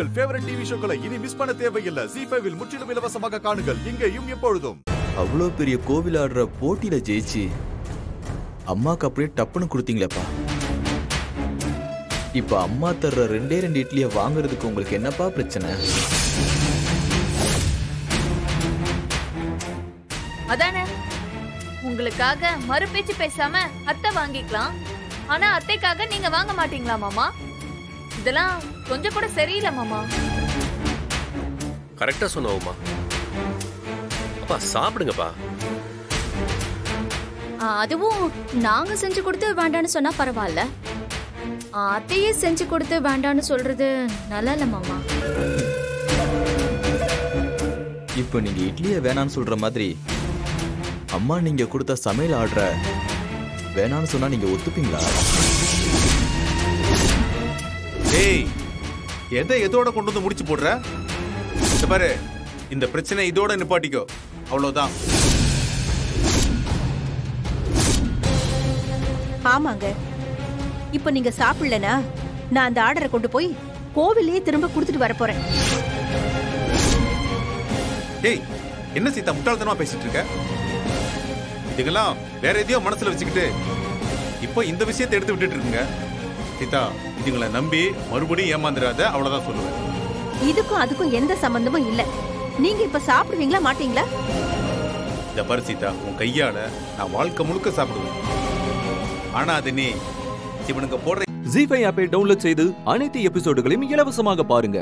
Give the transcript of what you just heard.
உங்கள் favourite TV ஷோக்களை இனி miss பண்ண தேவையில்லை. ஜி ஃபைவில் முற்றிலும் இலவசமாக காணுங்கள். இங்கேயும் எப்பொழுதும். அவ்வளோ பெரிய கோவில் ஆடுற போட்டியில ஜெயிச்சு அம்மாக்கு அப்படியே டப்புன்னு கொடுத்தீங்களேப்பா. இப்ப அம்மா தர்ற ரெண்டே ரெண்டு இட்லியை வாங்குறதுக்கு உங்களுக்கு என்னப்பா பிரச்சனை? அதானே? உங்களுக்காக மறு பேச்சு பேசாம அத்தை வாங்கிக்கலாம். ஆனா அத்தைக்காக நீங்க வாங்க மாட்டீங்களா மாமா? இதெல்லாம் கொஞ்சம் கூட சரியில்லை மாமா. கரெக்டா சொன்ன உமா. அப்பா சாப்பிடுங்கப்பா. ஆ, அதுவும் நாங்க செஞ்சு கொடுத்து வேண்டான்னு சொன்னா பரவாயில்ல. அத்தையே செஞ்சு கொடுத்து வேண்டான்னு சொல்றது நல்லா இல்ல மாமா. இப்போ நீங்க இட்லியை வேணான்னு சொல்ற மாதிரி அம்மா நீங்க கொடுத்த சமையல் ஆர்டரை வேணான்னு சொன்னா நீங்க ஒத்துப்பீங்களா? டேய் எதை எதோட கொண்டு வந்து முடிச்சு போடுற? இந்த பாரு இந்த பிரச்சனை இதோட நிப்பாட்டிக்கோ. அவ்வளவுதான். ஆமாங்க. இப்ப நீங்க சாப்பிடலனா நான் அந்த ஆர்டரை கொண்டு போய் கோவிலே திரும்ப கொடுத்துட்டு வர போறேன். டேய் என்ன சீதா முட்டாள்தனமா பேசிட்டு இருக்க? இதுக்கெல்லாம் வேற எதையோ மனசுல வச்சுக்கிட்டு இப்போ இந்த விஷயத்தை எடுத்து விட்டுட்டு இருக்குங்க. சீதா இதுங்களை நம்பி மறுபடியும் ஏமாந்துடாத அவ்வளவுதான் சொல்லுவேன். இதுக்கும் அதுக்கும் எந்த சம்பந்தமும் இல்ல. நீங்க இப்ப சாப்பிடுவீங்களா மாட்டீங்களா? இந்த பாரு சீதா உன் கையால நான் வாழ்க்கை முழுக்க சாப்பிடுவேன். ஆனா அது நீ இவனுங்க போடுற ஜி ஃபைவ் ஆப்பை டவுன்லோட் செய்து அனைத்து எபிசோடுகளையும் இலவசமாக பாருங்க.